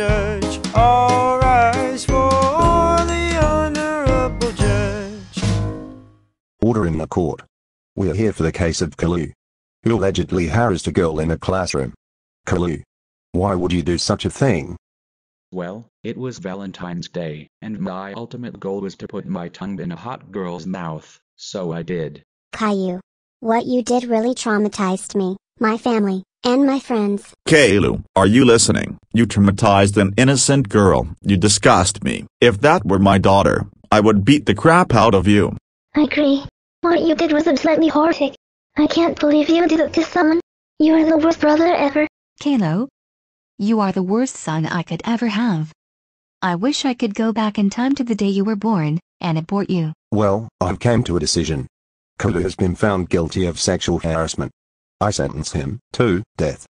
judge. All rise for the honorable judge. Order in the court. We are here for the case of Caillou, who allegedly harassed a girl in a classroom. Caillou, why would you do such a thing? Well, it was Valentine's Day, and my ultimate goal was to put my tongue in a hot girl's mouth, so I did. Caillou, What you did really traumatized me, my family, and my friends. Caillou, are you listening? You traumatized an innocent girl. You disgust me. If that were my daughter, I would beat the crap out of you. I agree. What you did was absolutely horrific. I can't believe you did it to someone. You are the worst brother ever. Caillou, you are the worst son I could ever have. I wish I could go back in time to the day you were born and abort you. Well, I've came to a decision. Caillou has been found guilty of sexual harassment. I sentence him to death.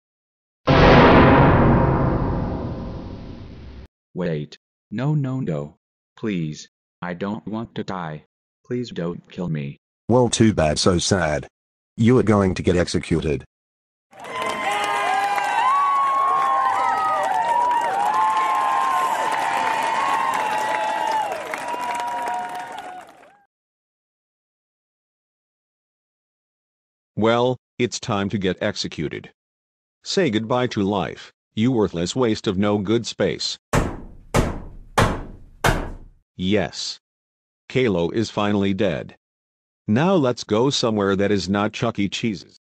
Wait. No, no, no. Please. I don't want to die. Please don't kill me. Well, too bad, so sad. You are going to get executed. Well, it's time to get executed. Say goodbye to life, you worthless waste of no good space. Yes. Caillou is finally dead. Now let's go somewhere that is not Chuck E. Cheese's.